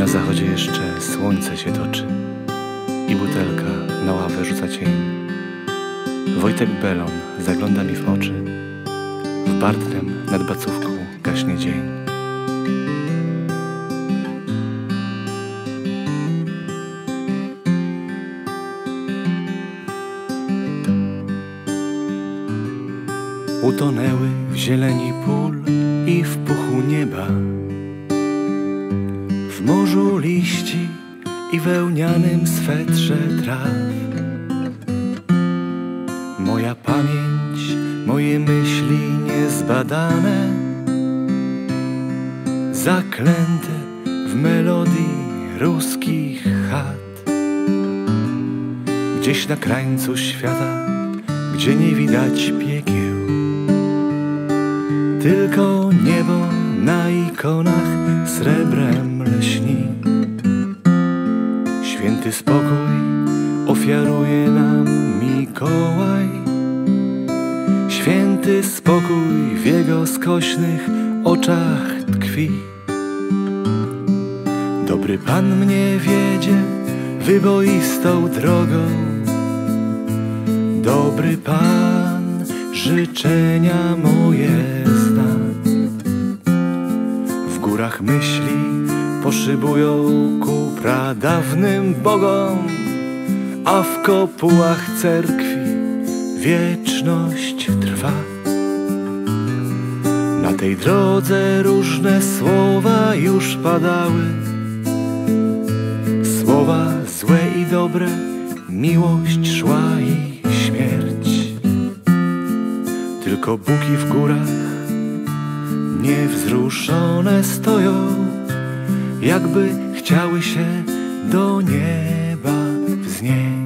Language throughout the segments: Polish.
Na zachodzie jeszcze słońce się toczy i butelka na ławę rzuca cień. Wojtek Belon zagląda mi w oczy. W Bartnem nad bacówką gaśnie dzień. Utonęły w zieleni pól i w puchu nieba W morzu liści i wełnianym swetrze traw. Moja pamięć, moje myśli niezbadane Zaklęte w melodii ruskich chat. Gdzieś na krańcu świata, gdzie nie widać piekieł tylko niebo na ikonach srebrem Spokój ofiaruje nam Mikołaj. Święty spokój w jego skośnych oczach tkwi. Dobry Pan mnie wiedzie wyboistą drogą. Dobry Pan życzenia moje zna. W górach myśli poszybują ku pradawnym bogom, a w kopułach cerkwi wieczność trwa. Na tej drodze różne słowa już padały, słowa złe i dobre, miłość szła i śmierć. Tylko buki w górach niewzruszone stoją, jakby chciały się do nieba wznieść.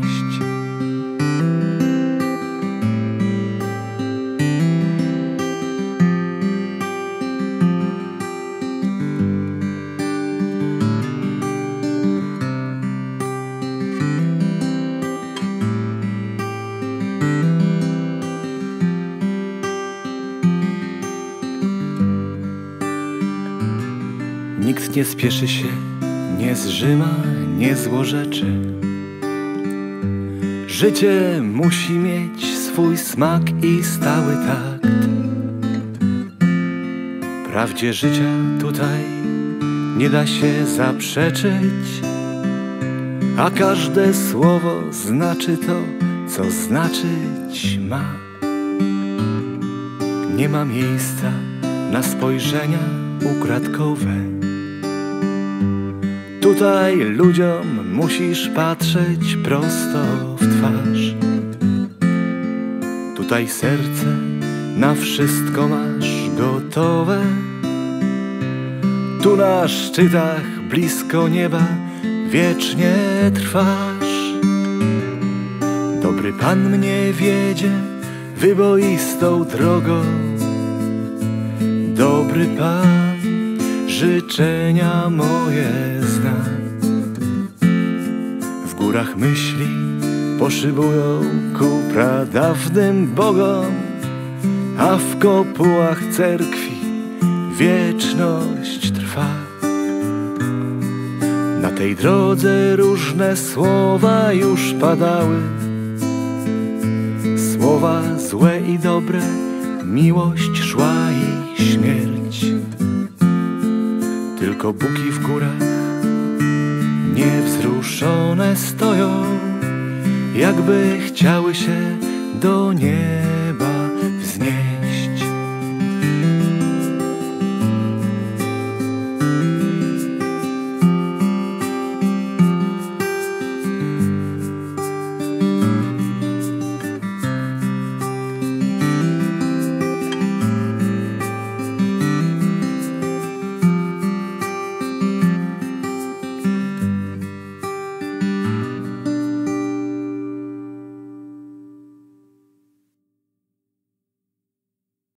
Nikt nie spieszy się, nie zżyma, nie złorzeczy. Życie musi mieć swój smak i stały takt. Prawdzie życia tutaj nie da się zaprzeczyć, a każde słowo znaczy to, co znaczyć ma. Nie ma miejsca na spojrzenia ukradkowe. Tutaj ludziom musisz patrzeć prosto w twarz. Tutaj serce na wszystko masz gotowe. Tu na szczytach blisko nieba wiecznie trwasz. Dobry Pan mnie wiedzie wyboistą drogą. Dobry Pan życzenia moje górach myśli poszybują ku pradawnym bogom, a w kopułach cerkwi wieczność trwa. Na tej drodze różne słowa już padały, słowa złe i dobre, miłość szła i śmierć. Tylko buki w górach niewzruszone stoją, jakby chciały się do nieba